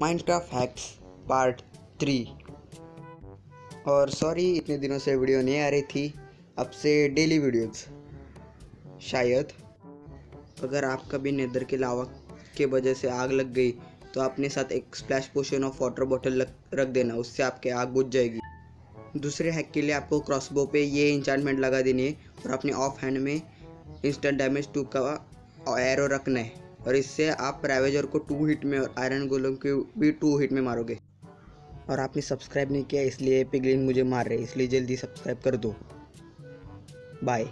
Minecraft hacks part three और sorry इतने दिनों से वीडियो नहीं आ रही थी। अब से डेली वीडियोस शायद। अगर आपका भी नेदर के लावा के वजह से आग लग गई तो अपने साथ एक splash potion of water bottle रख देना, उससे आपके आग बुझ जाएगी। दूसरे हैक के लिए आपको क्रॉसबो पे ये इंचार्टमेंट लगा देनी है और अपने ऑफ़ हैंड में इंस्टेंट डैमेज टू का एरो रखना है। और इससे आप प्रावेजर को टू हिट में और आयरन गोलम के भी टू हिट में मारोगे। और आपने सब्सक्राइब नहीं किया, इसलिए पिगलिन मुझे मार रहे इसलिए जल्दी सब्सक्राइब कर दो। बाय